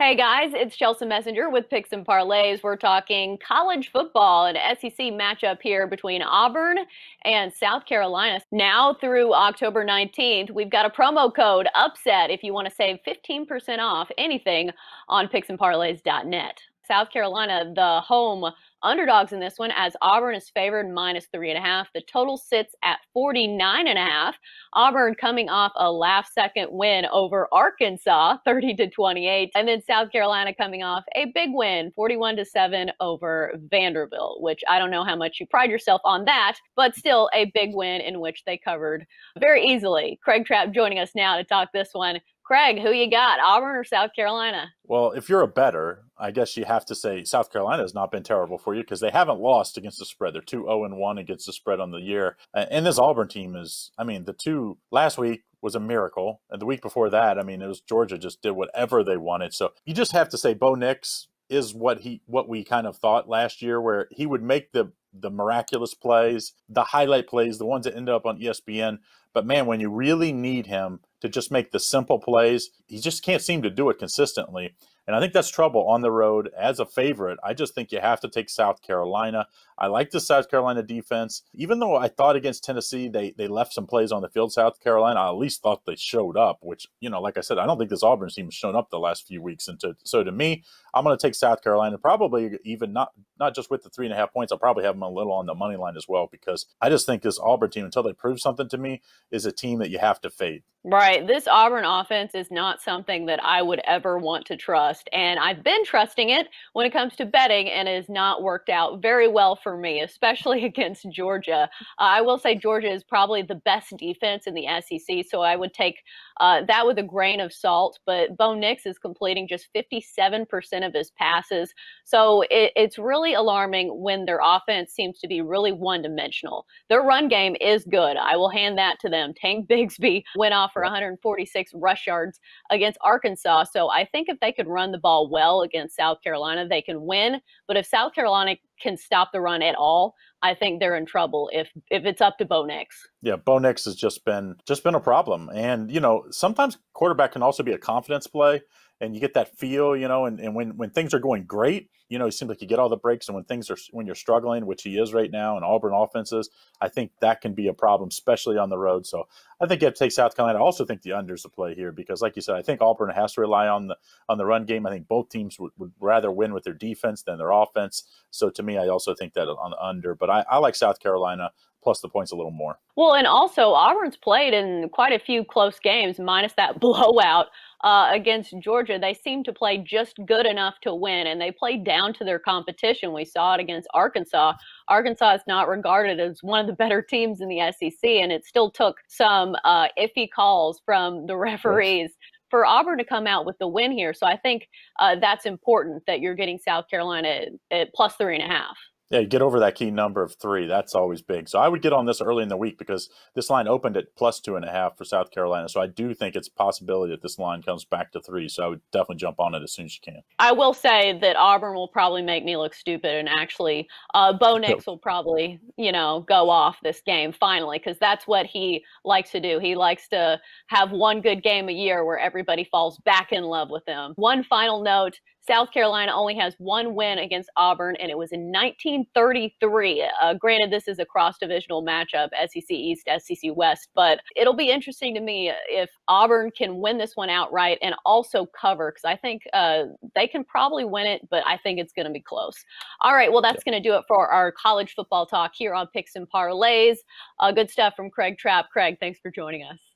Hey guys, it's Chelsa Messinger with Picks and Parlays. We're talking college football, an SEC matchup here between Auburn and South Carolina. Now through October 19th, we've got a promo code UPSET if you want to save 15% off anything on picksandparlays.net. South Carolina, the home underdogs in this one as Auburn is favored minus three and a half. The total sits at 49 and a half. Auburn coming off a last second win over Arkansas, 30 to 28. And then South Carolina coming off a big win, 41 to 7 over Vanderbilt, which I don't know how much you pride yourself on that, but still a big win in which they covered very easily. Craig Trapp joining us now to talk this one. Craig, who you got, Auburn or South Carolina? Well, if you're a bettor, I guess you have to say South Carolina has not been terrible for you because they haven't lost against the spread. They're 2 0 1 against the spread on the year. And this Auburn team is, I mean, the two last week was a miracle. And the week before that, I mean, it was Georgia just did whatever they wanted. So you just have to say Bo Nix is what he what we kind of thought last year where he would make the the miraculous plays, the highlight plays, the ones that end up on ESPN. But man, when you really need him to just make the simple plays. He just can't seem to do it consistently. And I think that's trouble on the road as a favorite. I just think you have to take South Carolina. I like the South Carolina defense. Even though I thought against Tennessee they they left some plays on the field, South Carolina, I at least thought they showed up, which, you know, like I said, I don't think this Auburn team has shown up the last few weeks. And to, so to me, I'm going to take South Carolina, probably even not not just with the three and a half points. I'll probably have them a little on the money line as well, because I just think this Auburn team, until they prove something to me, is a team that you have to fade. Right. This Auburn offense is not something that I would ever want to trust. And I've been trusting it when it comes to betting, and it has not worked out very well for me, especially against Georgia. Uh, I will say Georgia is probably the best defense in the SEC, so I would take uh, that with a grain of salt. But Bo Nix is completing just 57% of his passes. So it, it's really alarming when their offense seems to be really one dimensional. Their run game is good. I will hand that to them. Tank Bigsby went off for 146 rush yards against Arkansas. So I think if they could run the ball well against South Carolina, they can win. But if South Carolina can stop the run at all, I think they're in trouble if if it's up to Bo Nix. Yeah, Bo Nix has just been just been a problem. And, you know, sometimes quarterback can also be a confidence play and you get that feel, you know, and, and when, when things are going great, you know, it seems like you get all the breaks. And when things are, when you're struggling, which he is right now, and Auburn offenses, I think that can be a problem, especially on the road. So I think it takes South Carolina. I also think the unders to play here because, like you said, I think Auburn has to rely on the on the run game. I think both teams would, would rather win with their defense than their offense. So to me, I also think that on the under, but I, I like South Carolina plus the points a little more. Well, and also Auburn's played in quite a few close games, minus that blowout uh, against Georgia. They seem to play just good enough to win, and they play down to their competition. We saw it against Arkansas. Arkansas is not regarded as one of the better teams in the SEC, and it still took some uh, iffy calls from the referees. For Auburn to come out with the win here. So I think uh, that's important that you're getting South Carolina at, at plus three and a half. Yeah, you get over that key number of three. That's always big. So I would get on this early in the week because this line opened at plus two and a half for South Carolina. So I do think it's a possibility that this line comes back to three. So I would definitely jump on it as soon as you can. I will say that Auburn will probably make me look stupid, and actually, uh, Bo Nix will probably, you know, go off this game finally because that's what he likes to do. He likes to have one good game a year where everybody falls back in love with him. One final note South Carolina only has one win against Auburn, and it was in 1933. Uh, granted, this is a cross divisional matchup, SEC East, SEC West, but it'll be interesting to me if Auburn can win this one outright and also cover, because I think uh, they can probably win it, but I think it's going to be close. All right, well, that's going to do it for our college football talk here on Picks and Parlays. Uh, good stuff from Craig Trapp. Craig, thanks for joining us.